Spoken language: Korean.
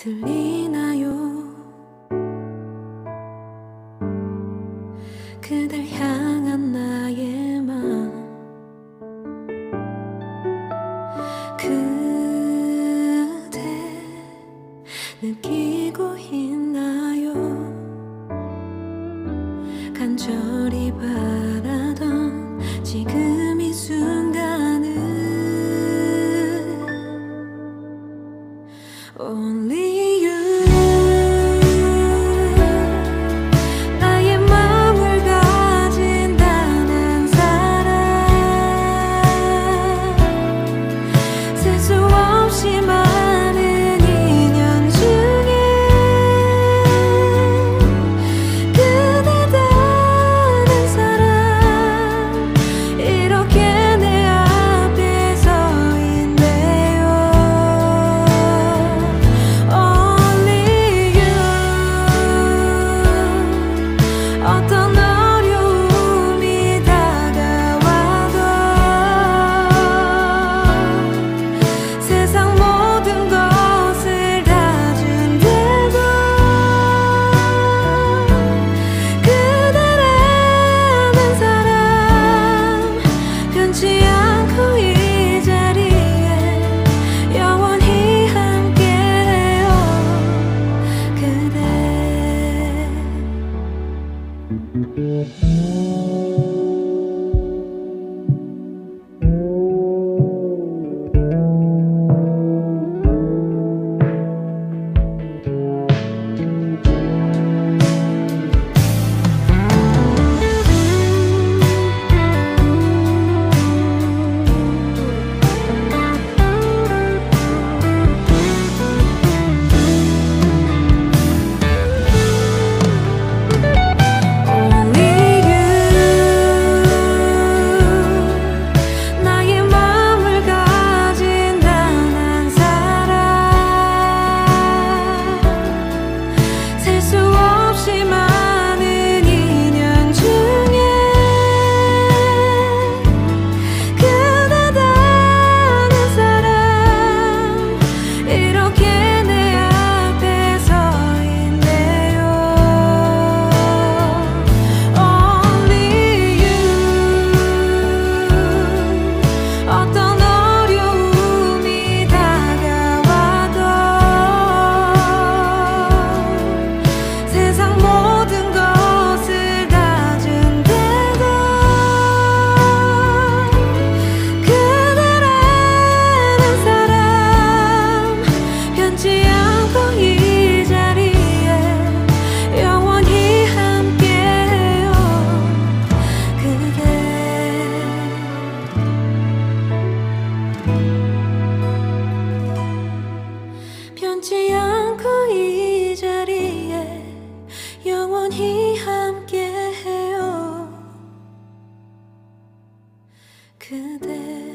들리나요? 그댈 향한 나의 마음 그대 느끼고 있나요? 간절히 Música 그대.